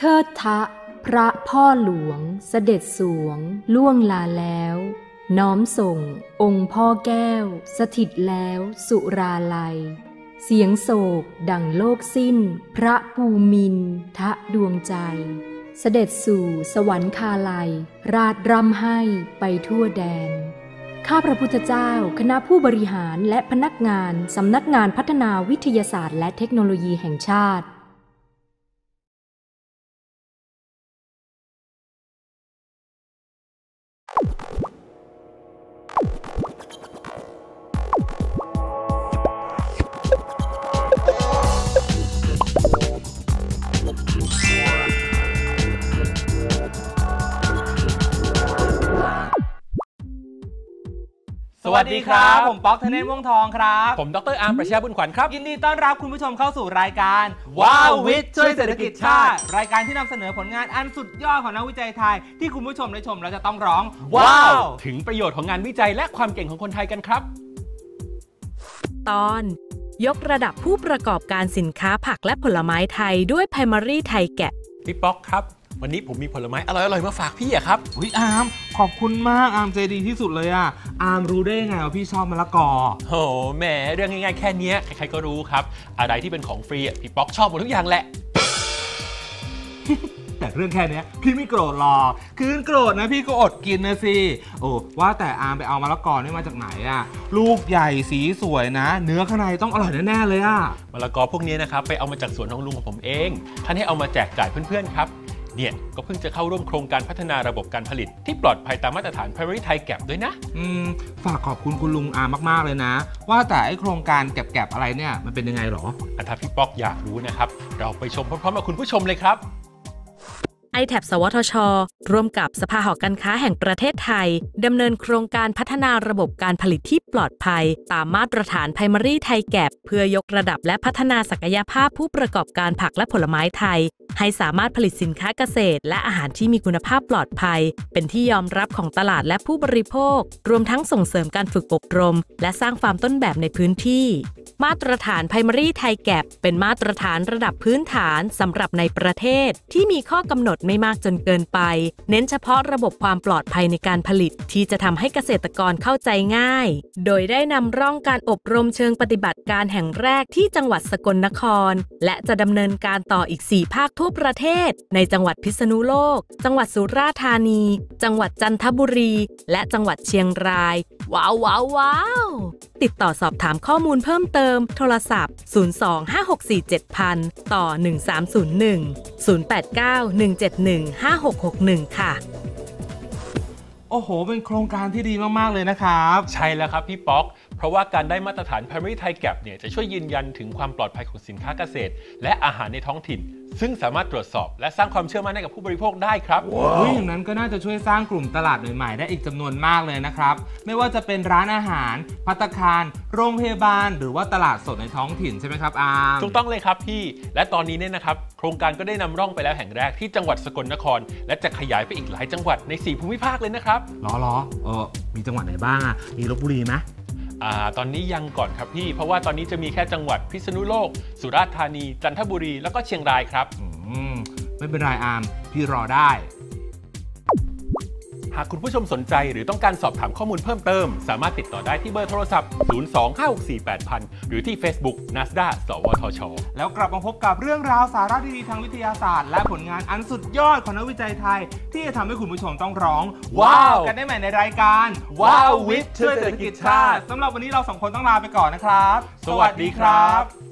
เทิดทะ พระพ่อหลวง เสด็จสวง ล่วงลาแล้ว น้อมส่ง องค์พ่อแก้ว สถิตแล้วสุราลัย เสียงโศก ดังโลกสิ้น พระภูมินทะดวงใจ เสด็จสู่สวรรคาลัย ราดรำให้ไปทั่วแดนข้าพระพุทธเจ้า คณะผู้บริหารและพนักงาน สำนักงานพัฒนาวิทยาศาสตร์และเทคโนโลยีแห่งชาติ สวัสดีครับ ผมป๊อกธเนศม่วงทองครับ ผมดรอาร์มประชาบุญขวัญครับ ยินดีต้อนรับคุณผู้ชมเข้าสู่รายการว้าววิทย์ช่วยเศรษฐกิจชาติ รายการที่นำเสนอผลงานอันสุดยอดของนักวิจัยไทย ที่คุณผู้ชมได้ชมแล้วจะต้องร้อง ว้าว ถึงประโยชน์ของงานวิจัยและความเก่งของคนไทยกันครับ ตอน ยกระดับผู้ประกอบการสินค้าผักและผลไม้ไทยด้วย Primary ThaiGAP พี่ป๊อกครับ วันนี้ผมมีผลไม้อร่อยๆมาฝากพี่อะครับอุ้ยอาร์มขอบคุณมากอาร์มใจดีที่สุดเลยอะอาร์มรู้ได้ยังไงว่าพี่ชอบมะละกอโอ้โหแหมเรื่องง่ายๆแค่เนี้ยใครๆก็รู้ครับ อะไรที่เป็นของฟรีอะพี่ป๊อกชอบหมดทุกอย่างแหละ แต่เรื่องแค่เนี้ยพี่ไม่โกรธหรอกคืนโกรธนะพี่ก็อดกินนะสิโอ้ว่าแต่อาร์มไปเอามะละกอนี่มาจากไหนอะลูกใหญ่สีสวยนะ เนื้อข้างในต้องอร่อยแน่ๆเลยอะมะละกอพวกนี้นะครับไปเอามาจากสวนของลุงของผมเองท่านให้เอามาแจกจ่ายเพื่อนๆครับ เนี่ยก็เพิ่งจะเข้าร่วมโครงการพัฒนาระบบการผลิต ที่ปลอดภัยตามมาตรฐาน Primary Thai Gap ด้วยนะอืมฝากขอบคุณคุณลุงอาร์มมาก ๆ เลยนะ ว่าแต่ไอโครงการแก็บๆอะไรเนี่ยมันเป็นยังไงหรออันถ้าพี่ป๊อกอยากรู้นะครับ เราไปชมพร้อมๆกับคุณผู้ชมเลยครับ i t a b สวทช ร่วมกับสภาหอการค้าแห่งประเทศไทยดำเนินโครงการพัฒนาระบบการผลิตที่ปลอดภัย ตามมาตรฐาน Primary ไทยแกบเพื่อยกระดับและพัฒนาศักยภาพผู้ประกอบการผักและผลไม้ไทย ให้สามารถผลิตสินค้าเกษตร และอาหารที่มีคุณภาพปลอดภัย เป็นที่ยอมรับของตลาดและผู้บริโภค รวมทั้งส่งเสริมการฝึกอบรม และสร้างฟาร์มต้นแบบในพื้นที่ มาตรฐาน Primary ไทยแกบเป็นมาตรฐานระดับพื้นฐานสำหรับในประเทศ ที่มีข้อกำหนดไม่มากจนเกินไป เน้นเฉพาะระบบความปลอดภัยในการผลิต ที่จะทำให้เกษตรกรเข้าใจง่าย โดยได้นำร่องการอบรมเชิงปฏิบัติการแห่งแรกที่จังหวัดสกลนคร และจะดำเนินการต่ออีก 4 ภาคทั่วประเทศ ในจังหวัดพิษณุโลก จังหวัดสุราษฎร์ธานี จังหวัดจันทบุรี และจังหวัดเชียงราย ว้าวว้าวว้าวติดต่อสอบถามข้อมูลเพิ่มเติม โทรศัพท์ 025647000 ต่อ 1301 089 171 5661 ค่ะโอ้โห เป็นโครงการที่ดีมาก ๆ เลยนะครับ ใช่แล้วครับพี่ป๊อก เพราะว่าการได้มาตรฐาน Primary Thai Gap เนี่ยจะช่วยยืนยันถึงความปลอดภัยของสินค้าเกษตร และอาหารในท้องถิ่น ซึ่งสามารถตรวจสอบและสร้างความเชื่อมั่นให้กับผู้บริโภคได้ครับเฮ้ยอย่างนั้นก็น่าจะช่วยสร้างกลุ่มตลาดใหม่ๆได้อีกจำนวนมากเลยนะครับ ไม่ว่าจะเป็นร้านอาหาร พัตตาคาร โรงพยาบาล หรือว่าตลาดสดในท้องถิ่นใช่ไหมครับอาร์มถูกต้องเลยครับพี่ และตอนนี้เนี่ยนะครับ โครงการก็ได้นำร่องไปแล้วแห่งแรกที่จังหวัดสกลนคร และจะขยายไปอีกหลายจังหวัดใน 4 ภูมิภาคเลยนะครับ หรอหรอเออมีจังหวัดไหนบ้างอะมีลบบุรีไหม อ่าตอนนี้ยังก่อนครับพี่ เพราะว่าตอนนี้จะมีแค่จังหวัดพิษณุโลก สุราษฎร์ธานี จันทบุรี แล้วก็เชียงรายครับ อืมไม่เป็นไรอาร์มพี่รอได้ากคุณผู้ชมสนใจหรือต้องการสอบถามข้อมูลเพิ่มเติม สามารถติดต่อได้ที่เบอร์โทรศัพท์ 025648000 หรือที่ Facebook NASDA สวทช แล้วกลับมาพบกับเรื่องราวสาระดีๆทางวิทยาศาสตร์ และผลงานอันสุดยอดของนักวิจัยไทย ที่จะทำให้คุณผู้ชมต้องร้อง ว้าว กันได้ใหม่ในรายการว้าววิทย์ช่วยเศรษฐกิจชาติสำหรับวันนี้เราสองคนต้องลาไปก่อนนะครับ สวัสดีครับ